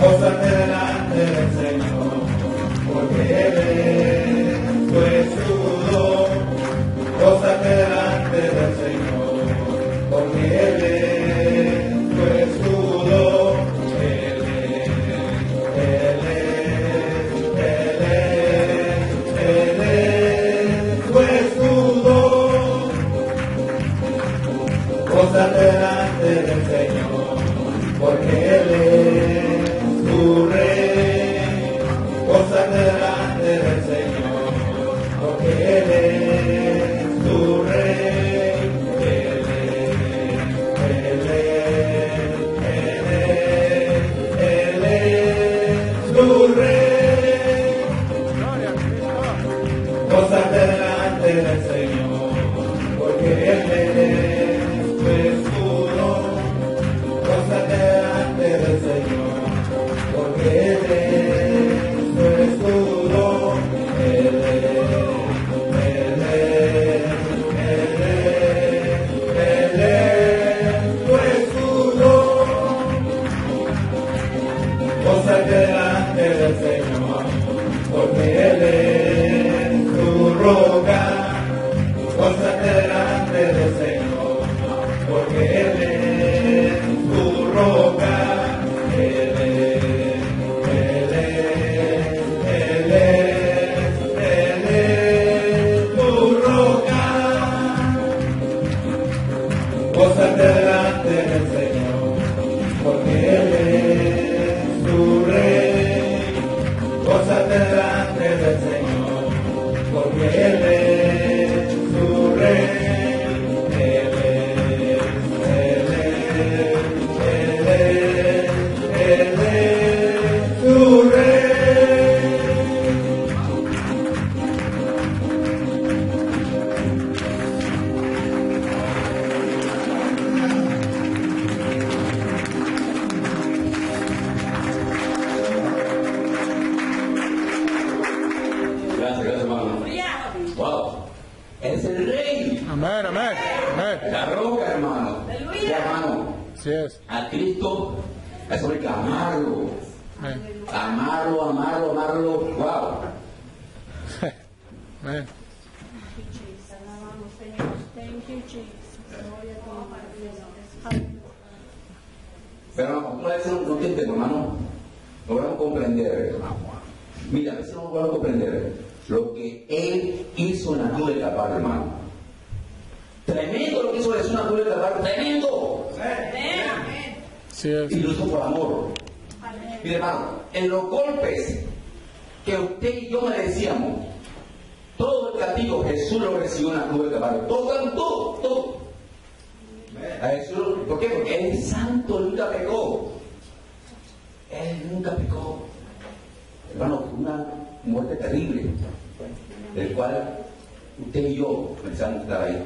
Gózate delante del Señor, porque Él es tu escudo. Gózate delante del Señor, porque Él es tu escudo. Él es, Él es, Él es, Él es tu escudo. Gózate delante del Señor, porque Él es. Es el rey. Amén, amén, amén. La roca, hermano. Sí, hermano. Así es. A Cristo, a eso hay que amarlo. Amén. Amarlo, amarlo, amarlo. Wow. Amén. Jesus. Gloria a. Pero a veces no, no entendemos, hermano. No podemos comprender. Mira, a veces no podemos comprender lo que Él hizo en la cruz de Calvario, hermano. Tremendo lo que hizo Jesús en la cruz de Calvario. Tremendo. Es. Y lo hizo por amor. Mire, hermano, en los golpes que usted y yo merecíamos, todo el castigo Jesús lo recibió en la cruz de Calvario. Todo, todo, todo. A Jesús, ¿Por qué? Porque Él es santo, nunca pecó. Él nunca pecó. Hermano, una muerte terrible, del cual usted y yo pensamos estar ahí.